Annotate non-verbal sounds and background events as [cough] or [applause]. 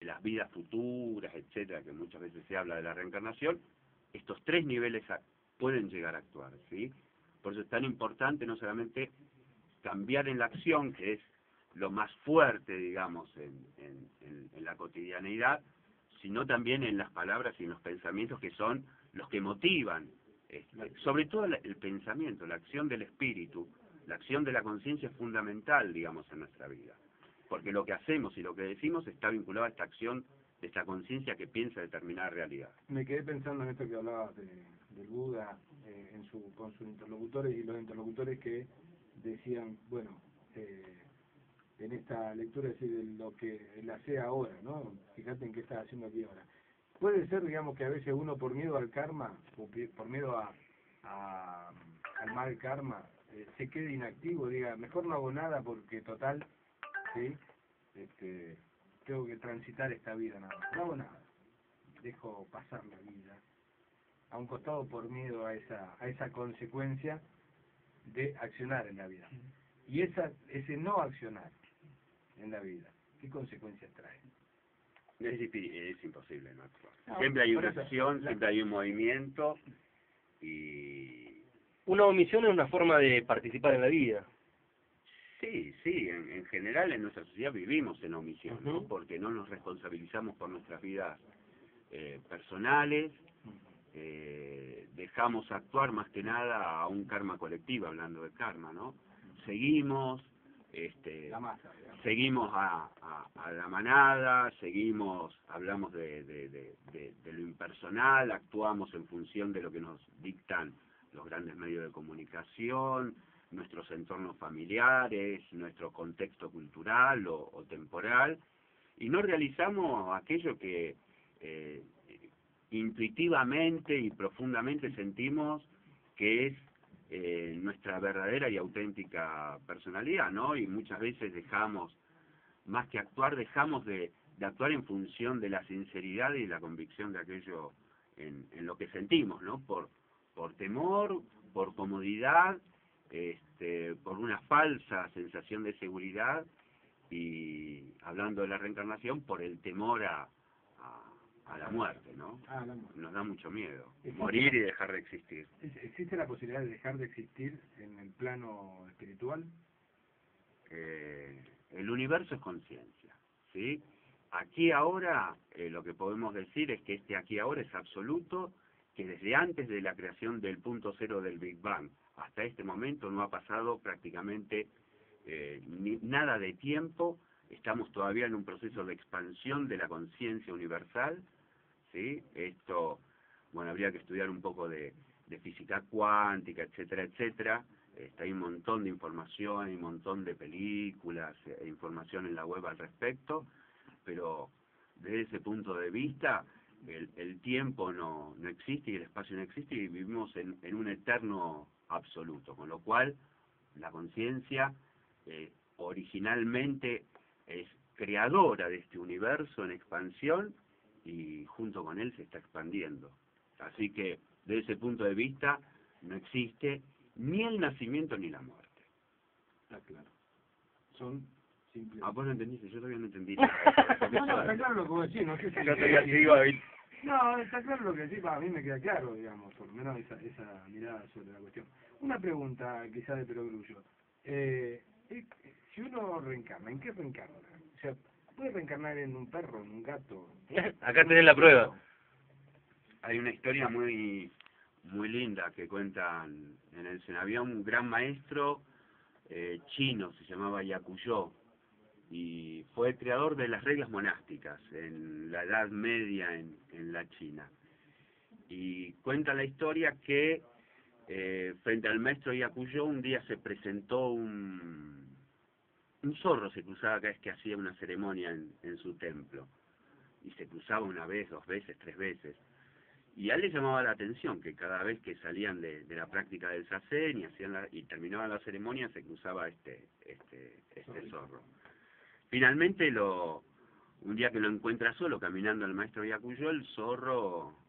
las vidas futuras, etcétera, que muchas veces se habla de la reencarnación, estos tres niveles pueden llegar a actuar, ¿sí? Por eso es tan importante no solamente cambiar en la acción, que es lo más fuerte, digamos, en, en, la cotidianeidad, sino también en las palabras y en los pensamientos que son los que motivan, este, sobre todo el pensamiento, la acción del espíritu, la acción de la conciencia es fundamental, digamos, en nuestra vida porque lo que hacemos y lo que decimos está vinculado a esta acción de esta conciencia que piensa determinada realidad. Me quedé pensando en esto que hablabas de, del Buda eh, en su, con sus interlocutores y los interlocutores que decían, bueno, eh, en esta lectura decir lo que la sé ahora, ¿no? Fíjate en qué estás haciendo aquí ahora. Puede ser, digamos, que a veces uno por miedo al karma, o por miedo a, a al mal karma, eh, se quede inactivo, diga, mejor no hago nada porque total ¿sí? Este, tengo que transitar esta vida nada No hago nada. Dejo pasar la vida. A un costado por miedo a esa, a esa consecuencia de accionar en la vida. Y esa, ese no accionar en la vida, ¿qué consecuencias trae? Es, es imposible no actuar. siempre hay una acción, siempre hay un movimiento y... Una omisión es una forma de participar en la vida. Sí, sí, en, general en nuestra sociedad vivimos en omisión, ¿no? Porque no nos responsabilizamos por nuestras vidas eh, personales, eh, dejamos actuar más que nada a un karma colectivo, hablando de karma, ¿no? Seguimos, este, seguimos a, a, la manada, seguimos, hablamos de, de, de, de lo impersonal, actuamos en función de lo que nos dictan los grandes medios de comunicación, nuestros entornos familiares, nuestro contexto cultural o, temporal, y no realizamos aquello que eh, intuitivamente y profundamente sentimos que es eh, nuestra verdadera y auténtica personalidad, ¿no? Y muchas veces dejamos, más que actuar, dejamos de, de actuar en función de la sinceridad y la convicción de aquello en, en lo que sentimos, ¿no? Por, por temor, por comodidad este, por una falsa sensación de seguridad y hablando de la reencarnación por el temor a, a, la muerte, ¿no? Nos da mucho miedo, morir y dejar de existir. ¿Existe la posibilidad de dejar de existir en el plano espiritual? Eh, el universo es conciencia, ¿sí? Aquí ahora eh, lo que podemos decir es que este aquí ahora es absoluto, que desde antes de la creación del punto cero del Big Bang, hasta este momento no ha pasado prácticamente eh, ni, nada de tiempo, estamos todavía en un proceso de expansión de la conciencia universal, ¿sí? Esto, bueno, habría que estudiar un poco de, física cuántica, etcétera, etcétera, Está, hay un montón de información, hay un montón de películas e información en la web al respecto, pero desde ese punto de vista el, el tiempo no, no existe y el espacio no existe y vivimos en, en un eterno absoluto, con lo cual la conciencia eh, originalmente es creadora de este universo en expansión y junto con él se está expandiendo. Así que desde ese punto de vista no existe ni el nacimiento ni la muerte. Está claro. Son simples. Ah, vos no entendiste, yo todavía no entendí. [laughs] no, no, está claro lo que vos decís, no sé si... Yo no, está claro lo que decís, a mí me queda claro, digamos, por lo menos esa, esa mirada sobre la cuestión. Una pregunta, quizá de perogrullo. Eh, eh, si uno reencarna, ¿en qué reencarna? O sea, ¿puede reencarnar en un perro, en un gato? [laughs] Acá tenés la prueba. Hay una historia muy muy linda que cuentan en el Había un gran maestro eh, chino, se llamaba Yakuyo, y fue el creador de las reglas monásticas en la Edad Media en, en la China. Y cuenta la historia que eh, frente al maestro Yakuyo un día se presentó un, un zorro, se cruzaba cada vez que hacía una ceremonia en, en su templo. Y se cruzaba una vez, dos veces, tres veces. Y a él le llamaba la atención que cada vez que salían de, de la práctica del sasen y, hacían la, y terminaban la ceremonia se cruzaba este, este, este zorro. Finalmente, lo, un día que lo encuentra solo caminando el maestro Yacuyo, el zorro